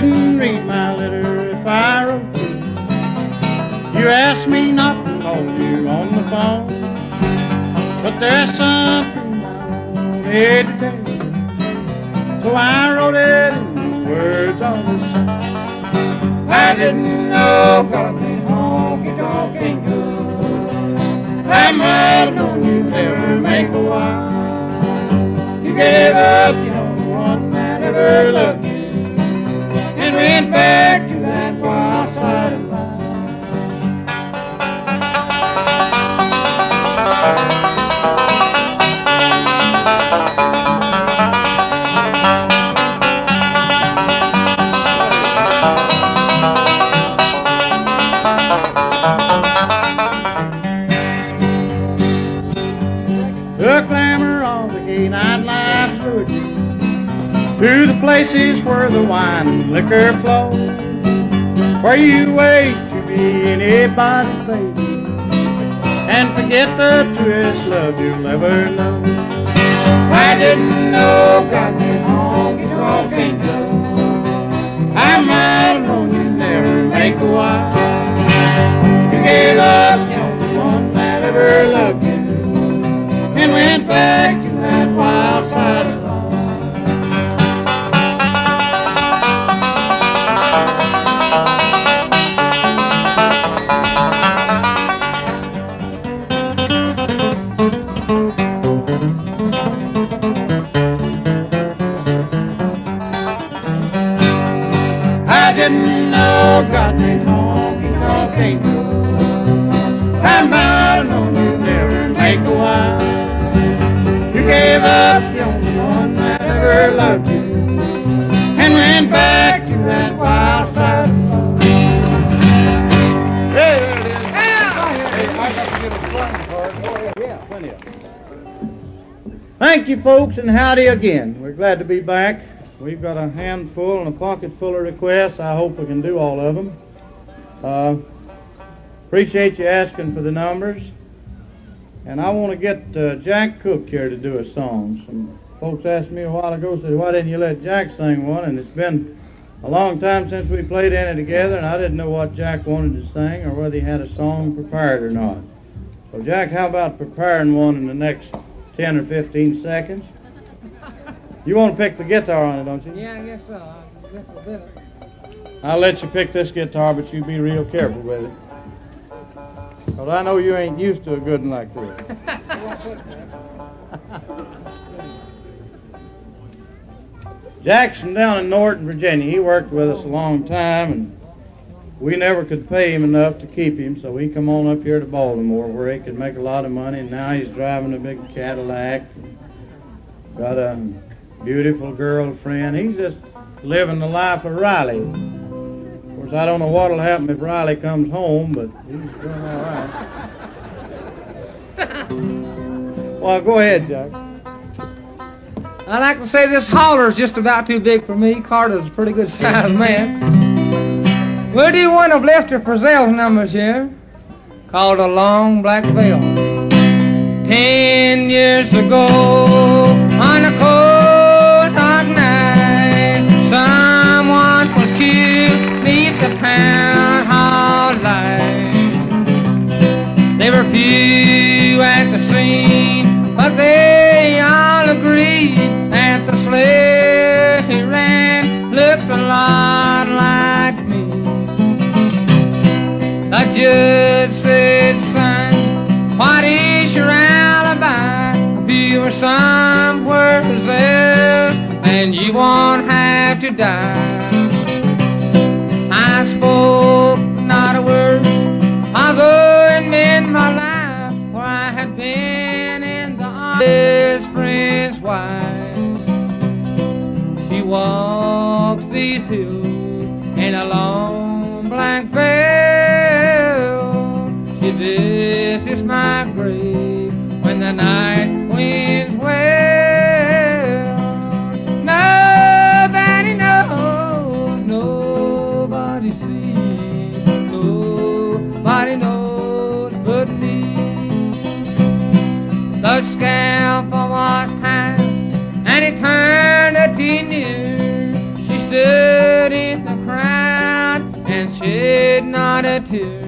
Wouldn't read my letter if I wrote you. You asked me not to call you on the phone. But there's something I wanted to tell you. So I wrote it in words on the song. I didn't the truest love you'll ever know. Folks, and howdy again. We're glad to be back. We've got a handful and a pocket full of requests. I hope we can do all of them. Uh, appreciate you asking for the numbers. And I want to get uh, Jack Cooke here to do a song. Some folks asked me a while ago, said, why didn't you let Jack sing one? And it's been a long time since we played in it together, and I didn't know what Jack wanted to sing or whether he had a song prepared or not. So, Jack, how about preparing one in the next 10 or 15 seconds? You want to pick the guitar on it, don't you? Yeah, I guess so. I guess I better. I'll let you pick this guitar, but you be real careful with it. Because I know you ain't used to a good one like this. Jackson down in Norton, Virginia, he worked with us a long time, and we never could pay him enough to keep him, so he come on up here to Baltimore where he could make a lot of money, and now he's driving a big Cadillac. Got a um, beautiful girlfriend. He's just living the life of Riley. Of course, I don't know what'll happen if Riley comes home, but he's doing all right. well, go ahead, Jack. I like to say this halter's just about too big for me. Carter's a pretty good sized man. We'll do one Lefty Frizzell's numbers here, called A Long Black Veil. Ten years ago, on a cold the hall light. They were few at the scene, but they all agreed that the sleigh he ran looked a lot like me. The judge said, son, what is your alibi? If you were somewhere else, and you won't have to die. Spoke not a word, although it meant my life, for I had been in the his friend's wife. She walks these hills in a long black veil. She visits my grave when the night winds wail. Nobody sees, nobody knows but me. The scalpel was high and eternity near. She stood in the crowd and shed not a tear.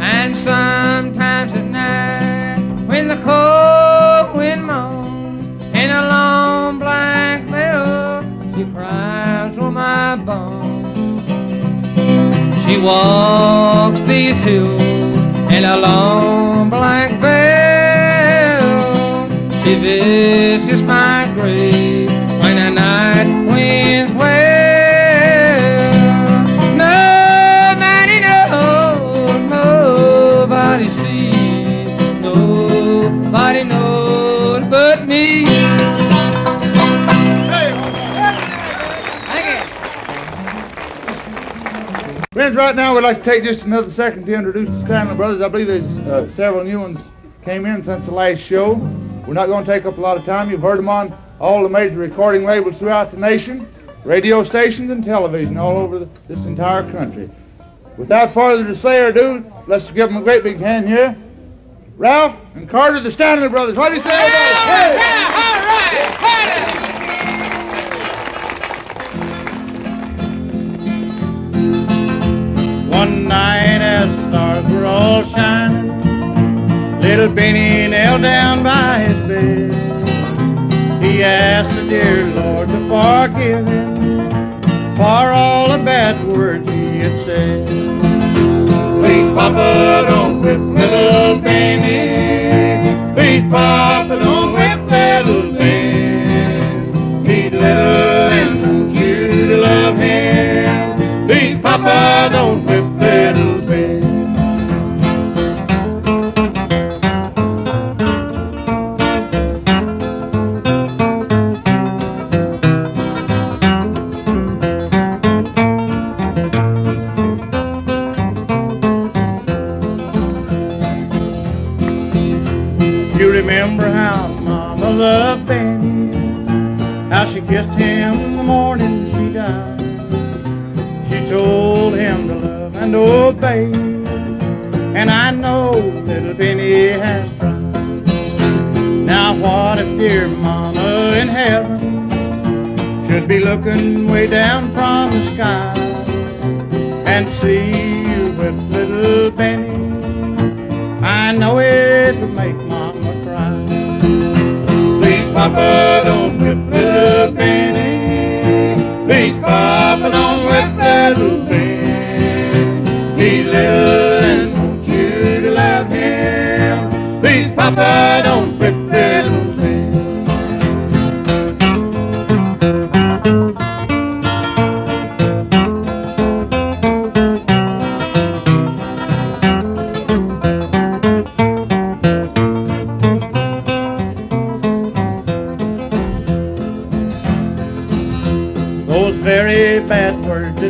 And sometimes at night, when the cold wind moans in a long black veil, she cries for my bones. Walks these hills in a long black veil. She visits my grave when the night winds Friends, right now we'd like to take just another second to introduce the Stanley Brothers. I believe there's uh, several new ones came in since the last show. We're not going to take up a lot of time. You've heard them on all the major recording labels throughout the nation, radio stations, and television all over the, this entire country. Without further to say or ado, let's give them a great big hand here. Ralph and Carter, the Stanley Brothers. What do you say about it? All shining, little Benny knelt down by his bed. He asked the dear Lord to forgive him for all the bad words he had said. Please, Papa, don't whip little Benny. Please, Papa, don't whip little Benny. He's little and want you love him. Please, Papa, don't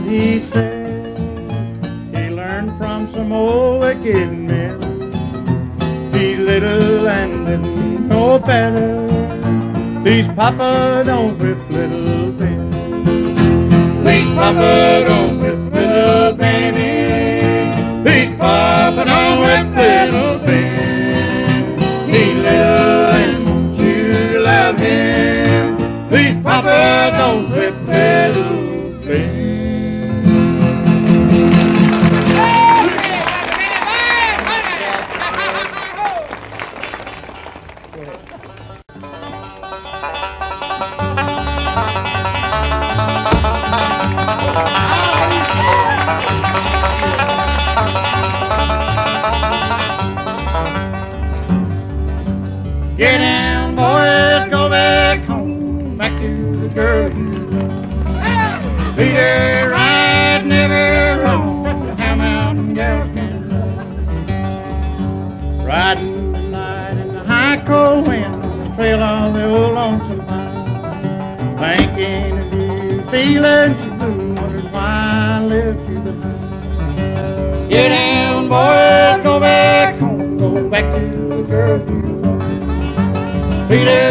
that he said, he learned from some old wicked men. He's little and didn't know better. Please, Papa, don't whip little Benny. Please, Papa, don't Peter,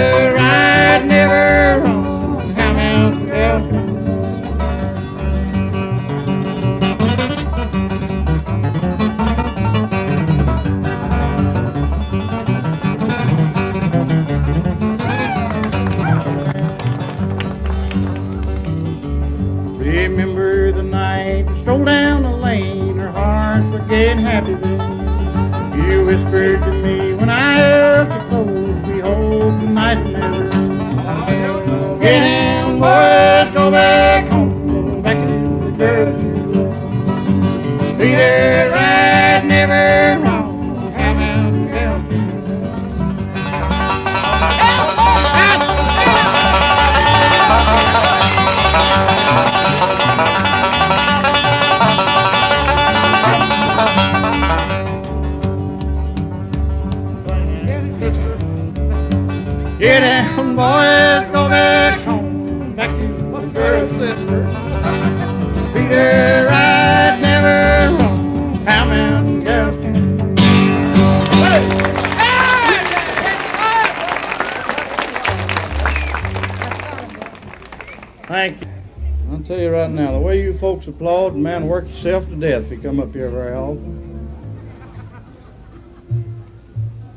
to death if you come up here very often.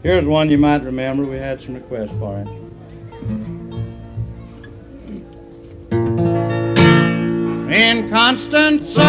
Here's one you might remember. We had some requests for it. In constant sorrow.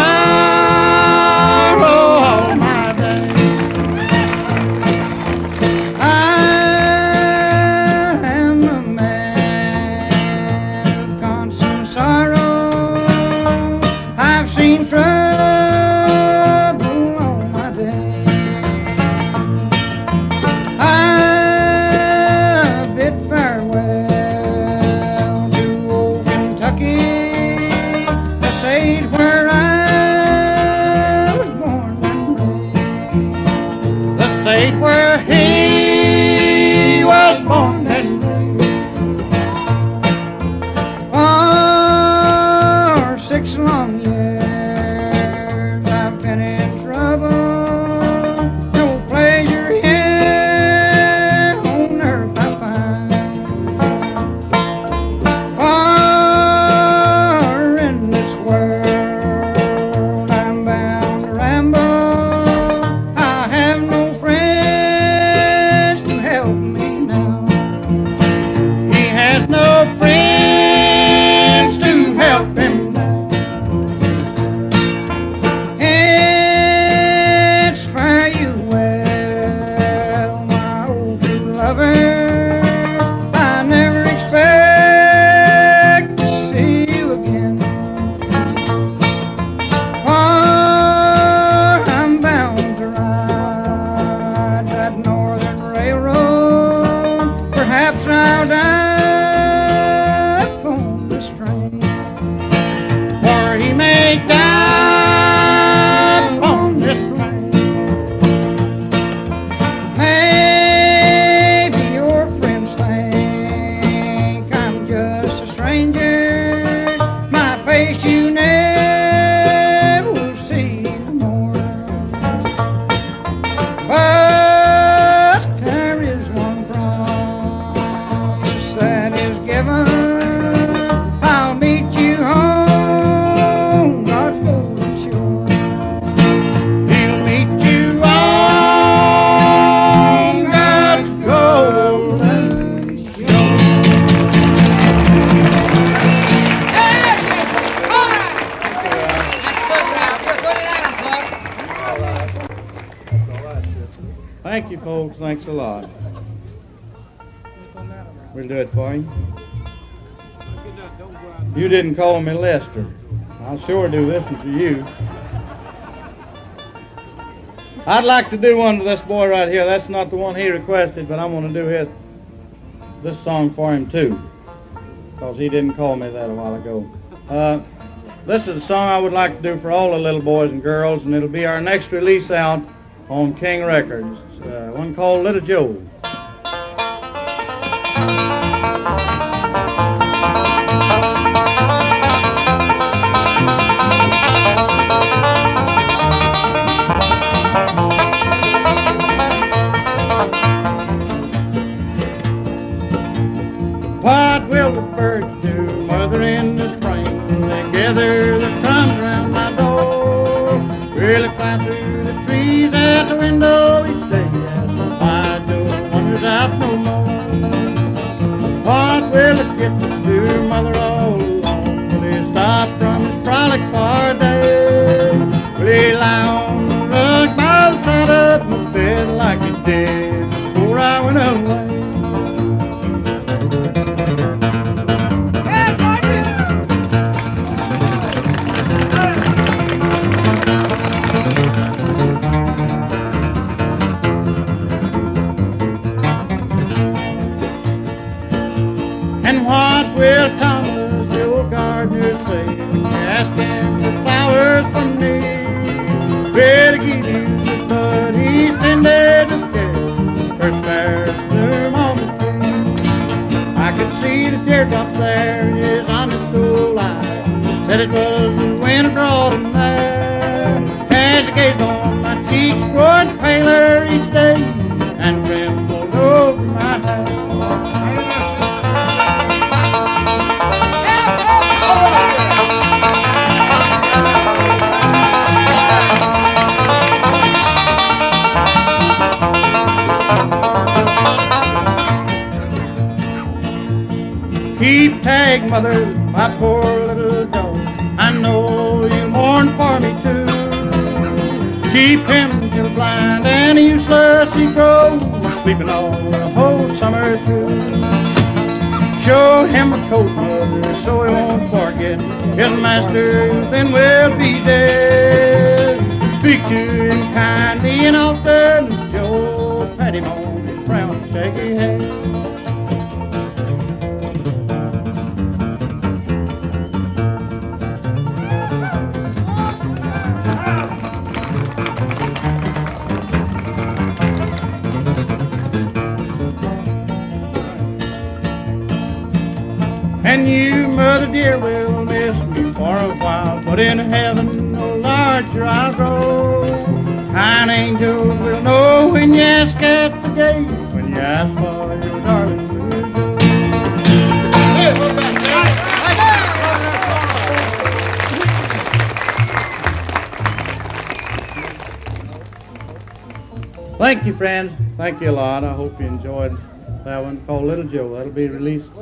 didn't call me Lester. I sure do listen to you. I'd like to do one for this boy right here. That's not the one he requested, but I'm going to do his, this song for him too. Because he didn't call me that a while ago. Uh, this is a song I would like to do for all the little boys and girls, and it'll be our next release out on King Records. Uh, one called Little Joe. get to mother all alone. Will he stop from his frolic for a day? Will he lie on the rug by the side of my bed like he did? Then we'll be there. Speak to him kindly and often, Joe pat him on his brown shaggy head. And you, mother dear, will miss me for a. But in heaven, oh larger I'll grow. Kind angels will know when you ask at the gate, when you ask for your darling Thank you, friends. Thank you a lot. I hope you enjoyed that one called Little Joe. That'll be released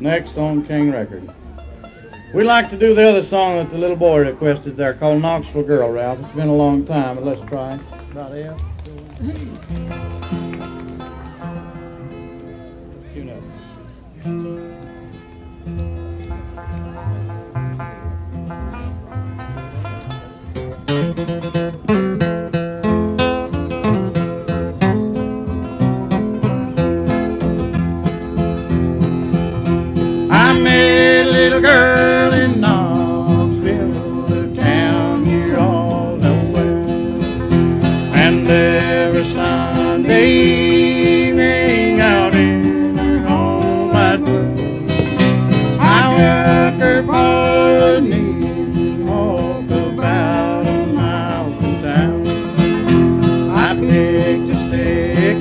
next on King Record. We like to do the other song that the little boy requested there called Knoxville Girl, Ralph. It's been a long time, but let's try. About it.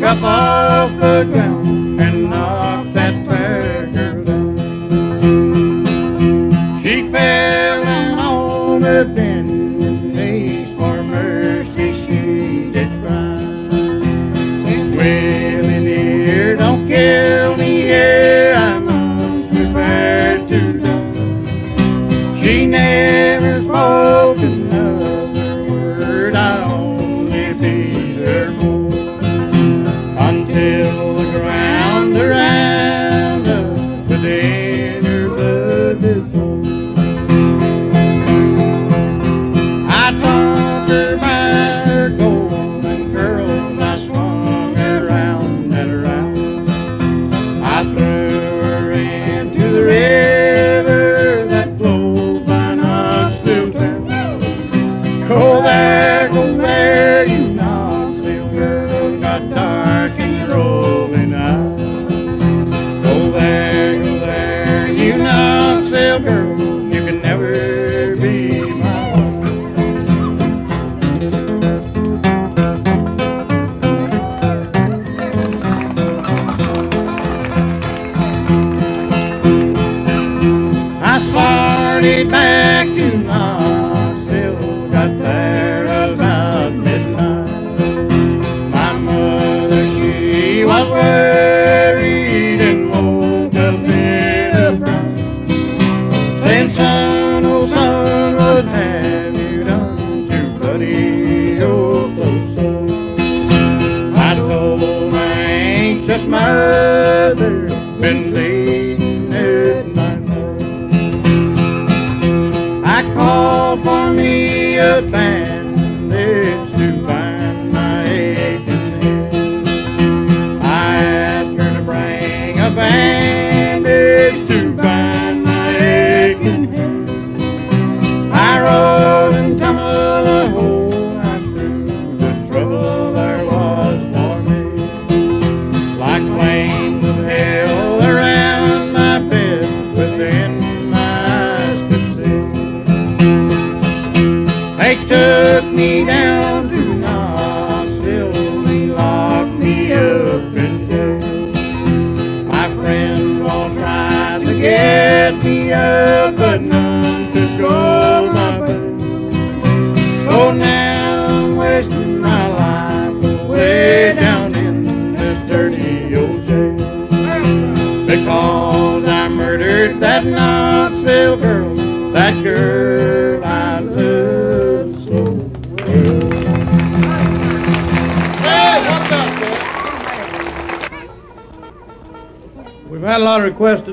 up off the ground. Amen.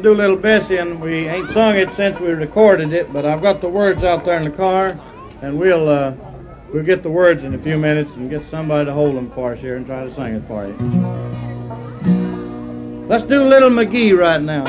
Do Little Bessie, and we ain't sung it since we recorded it, but I've got the words out there in the car, and we'll uh, we'll get the words in a few minutes and get somebody to hold them for us here and try to sing it for you. Let's do Little Maggie right now.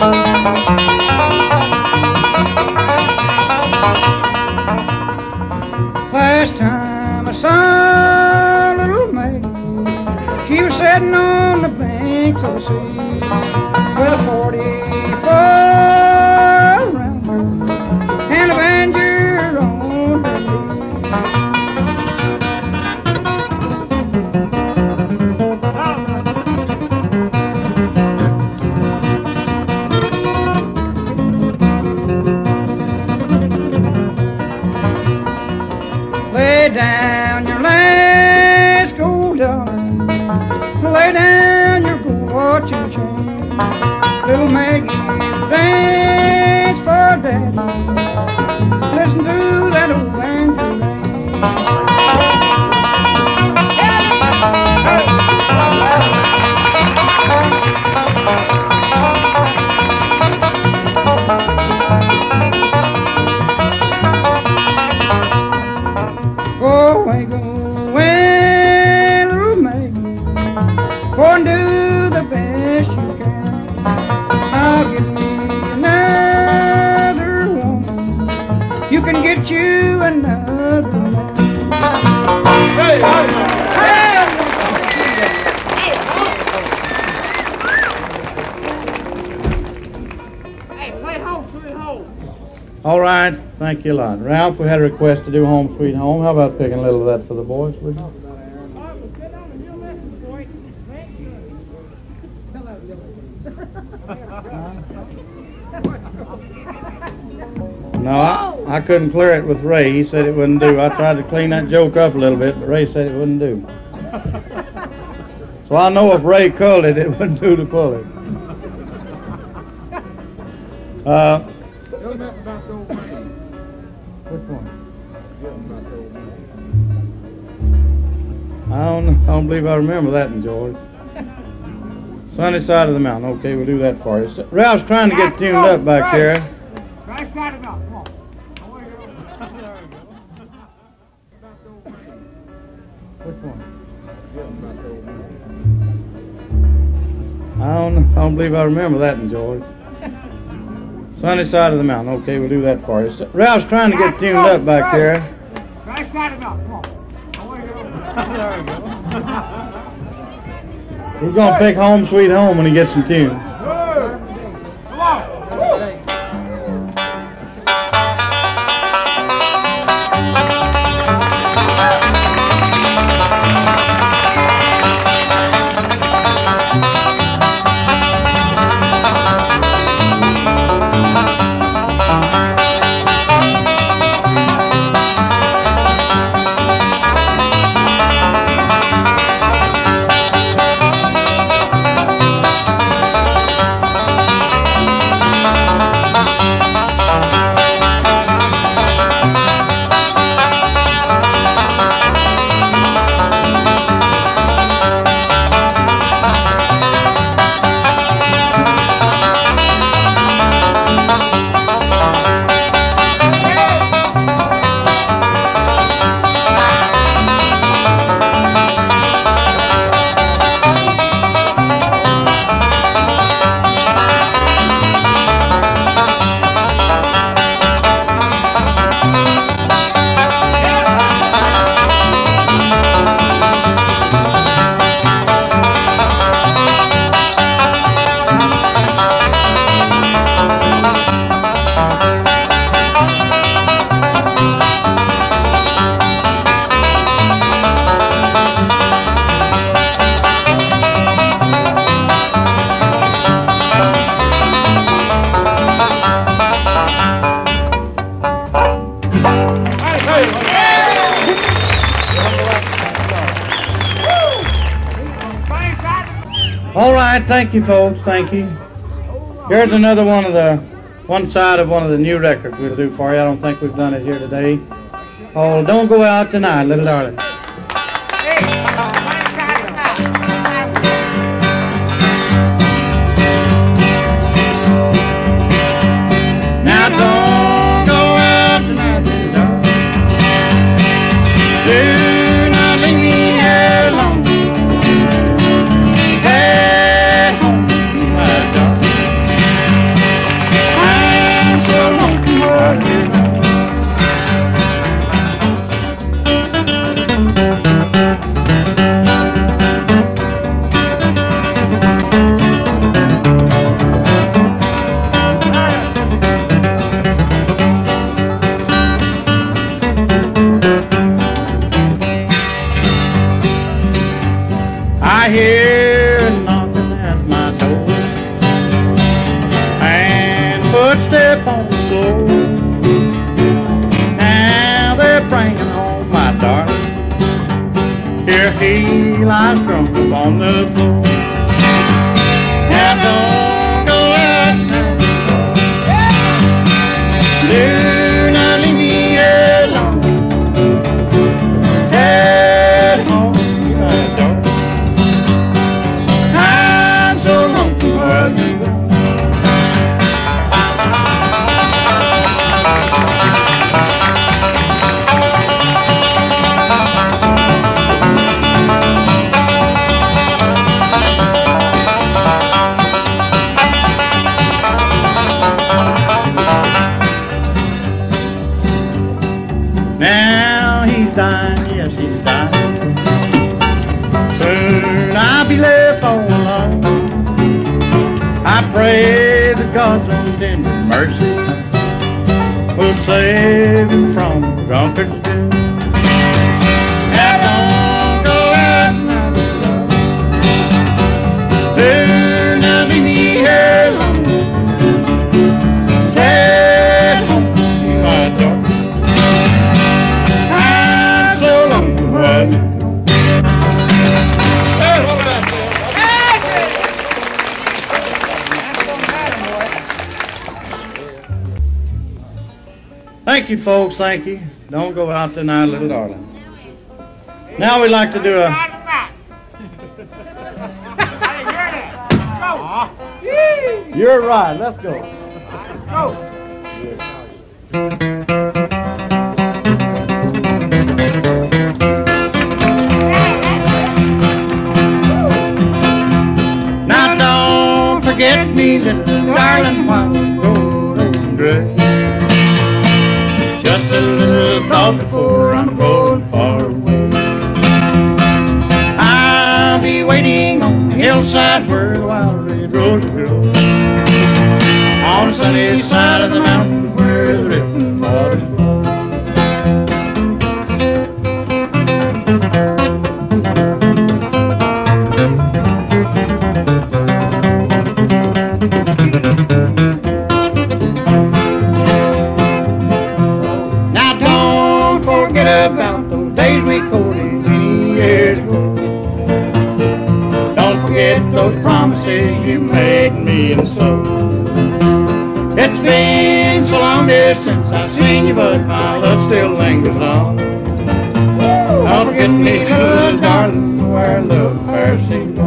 Last you a lot. Ralph, we had a request to do Home Sweet Home. How about picking a little of that for the boys, would you? No, I, I couldn't clear it with Ray. He said it wouldn't do. I tried to clean that joke up a little bit, but Ray said it wouldn't do. So I know if Ray culled it, it wouldn't do to pull it. Uh, which one? I don't, I don't believe I remember that one, George. Sunny side of the mountain. Okay, we'll do that for you. Ralph's trying to get tuned up back there. Right side of Come on. Which one? I don't, I don't believe I remember that one, George. Sunny side of the mountain. Okay, we'll do that for you. Ralph's trying to get tuned up back there. Right side of Come on. We're gonna pick Home Sweet Home when he gets in tune. Thank you, folks. Thank you. Here's another one of the one side of one of the new records we'll do for you. I don't think we've done it here today. Oh, don't go out tonight, little darling. I hear a knocking at my door and footstep on the floor. Now they're bringing home my darling. Here he lies drunk upon the floor. Now Pray that God's tender mercy will save him from drunkard's Thank you, folks. Thank you. Don't go out tonight, little darling. Now we'd like to do a. You're right. Let's go. Now don't forget me, little darling, hillside where the wild red. On the sunny side of the mountain you made me and so. It's been so long dear since I've seen you, but my love still lingers on. Don't forget me, good darling, where love affair seems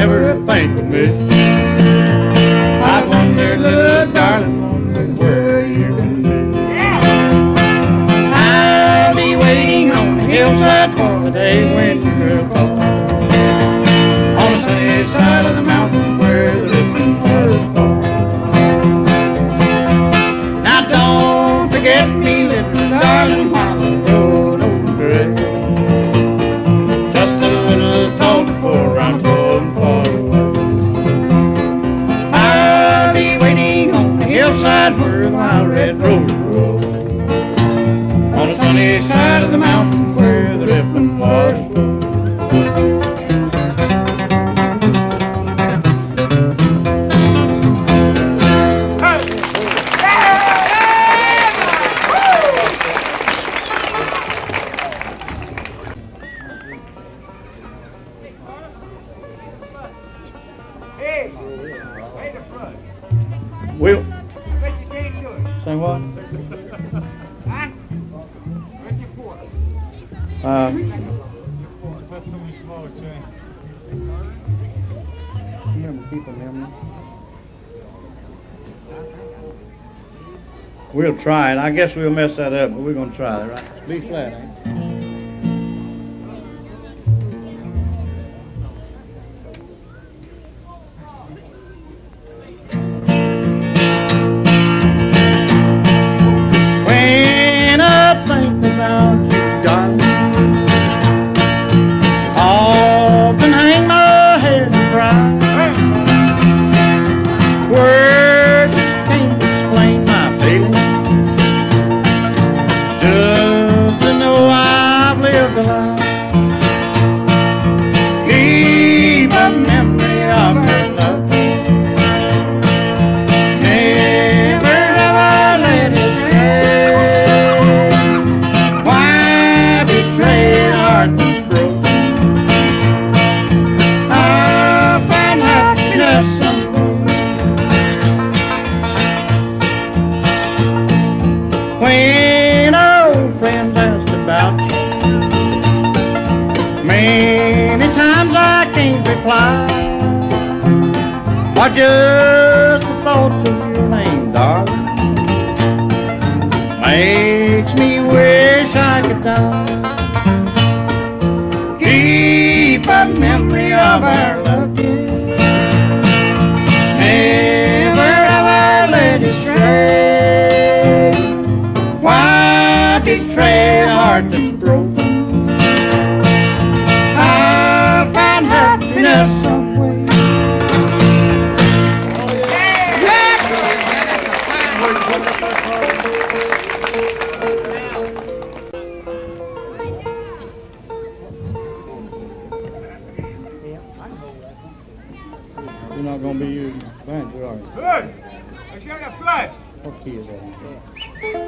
ever think of me? I wonder, little darling, wonder where you can be. I'll be waiting on the hillside for the day when you're try it. I guess we'll mess that up, but we're going to try it, right? Be flat, it?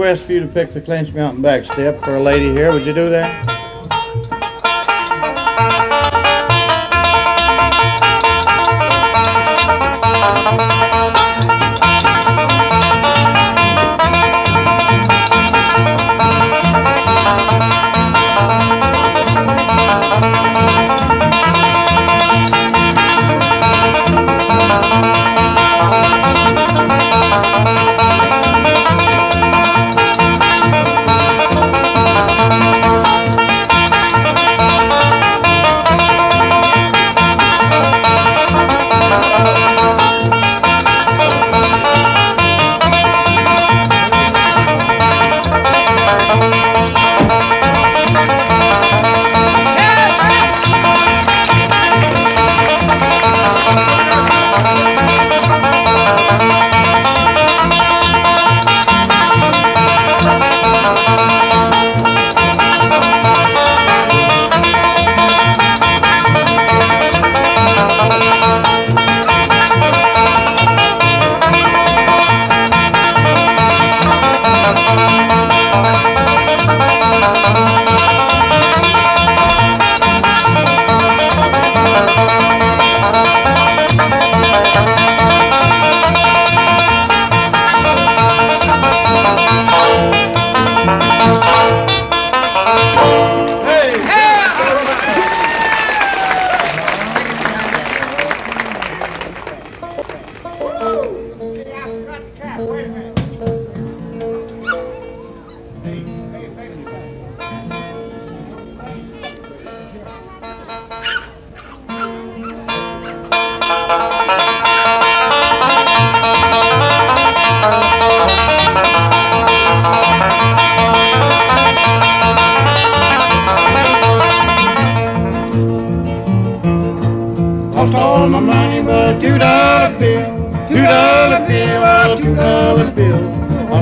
request for you to pick the Clinch Mountain back step for a lady here. Would you do that?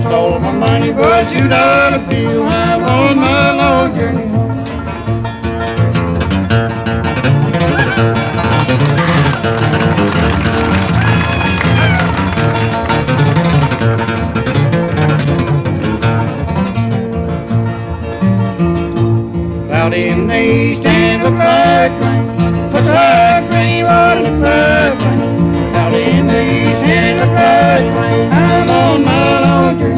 stole my money, but you done a feel I'm on my long journey home. Out in the east and the flood rain, the flood rain, what the flood rain. Out in the east and the flood rain, I'm on my long journey.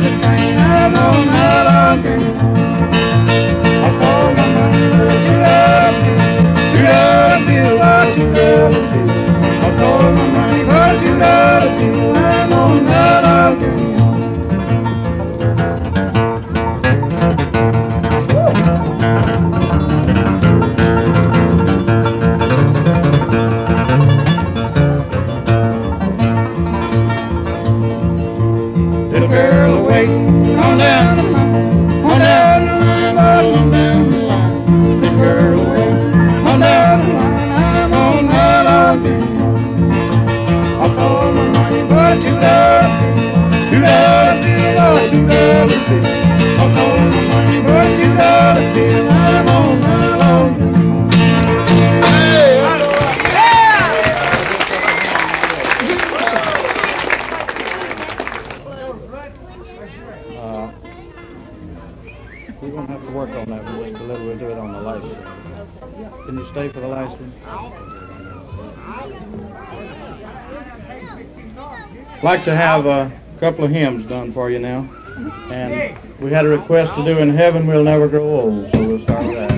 ride the train I know no longer. I told my to be you, to love you. I told my you love to. I. Uh, We're going to have to work on that for just a little. We'll do it on the last one. Can you stay for the last one? Like to have a couple of hymns done for you now. And we had a request to do in heaven, we'll never grow old, so we'll start with that.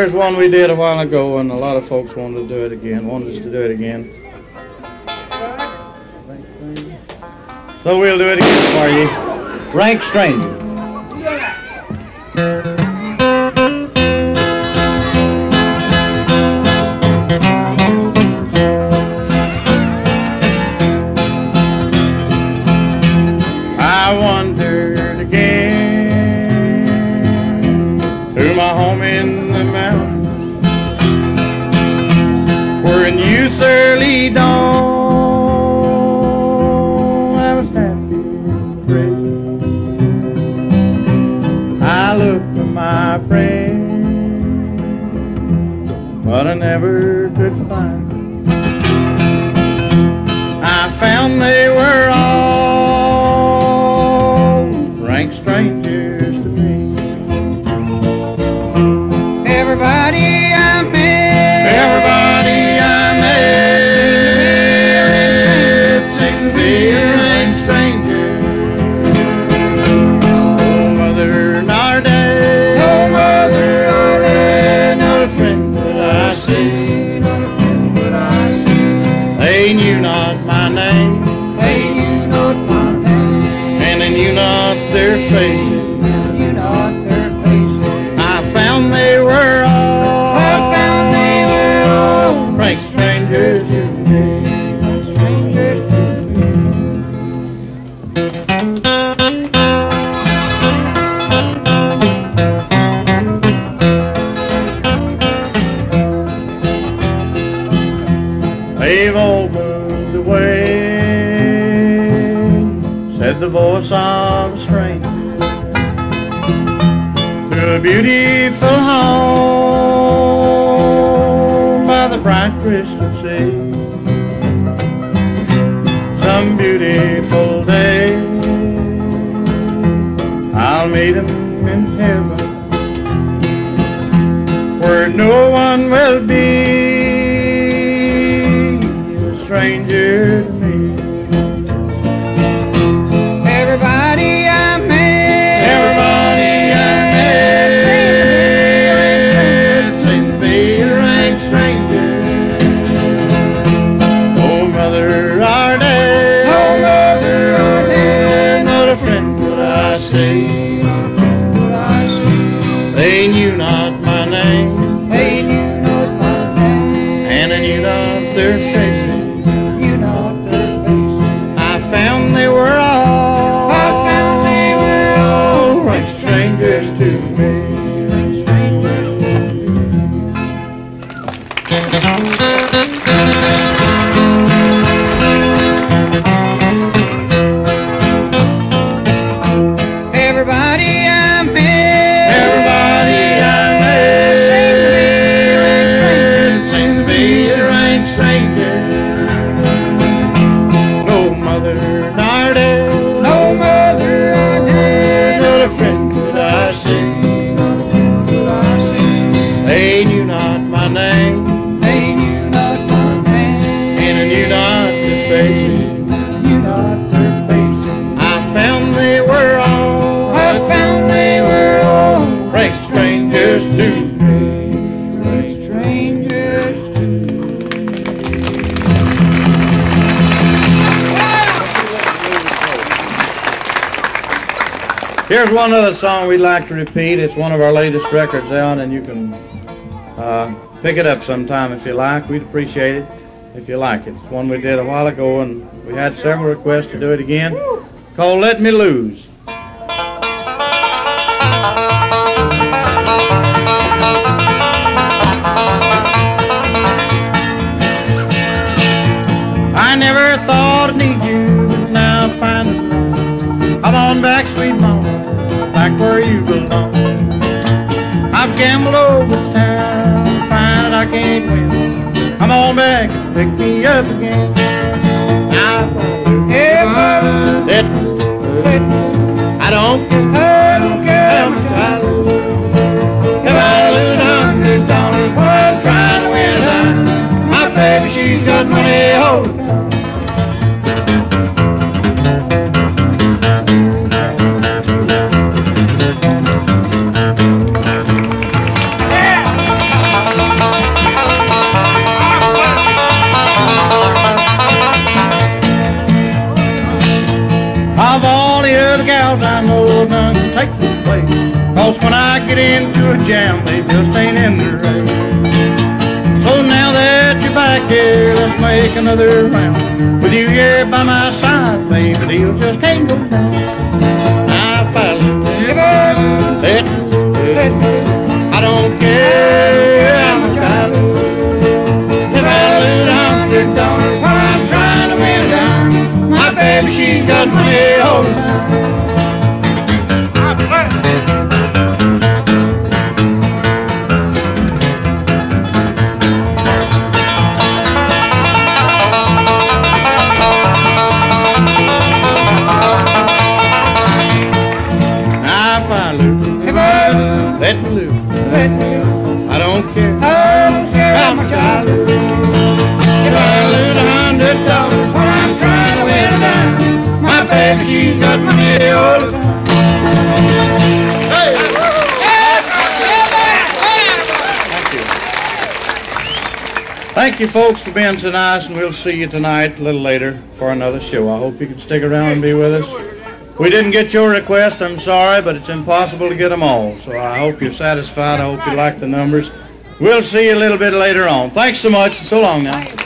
Here's one we did a while ago, and a lot of folks wanted to do it again, wanted us to do it again. So we'll do it again for you. Rank Stranger. The bright Here's one other song we'd like to repeat. It's one of our latest records out, and you can uh, pick it up sometime if you like. We'd appreciate it if you like it. It's one we did a while ago, and we had several requests to do it again. Called "Let Me Lose." Where you belong. I've gambled over town, find that I can't win. Come on back and pick me up again. Now if I If I I don't care I don't care I lose. If I lose a hundred dollars while I'm trying to win a dime, my baby she's got money all the time. Gals I know, none can take the place. Cause when I get into a jam, they just ain't in the race. So now that you're back here, let's make another round. With you here by my side, baby, the deal just can't go down. You, folks, for being nice, and we'll see you tonight a little later for another show. I hope you can stick around and be with us. We didn't get your request, I'm sorry, but it's impossible to get them all. So I hope you're satisfied. I hope you like the numbers. We'll see you a little bit later on. Thanks so much, so long now.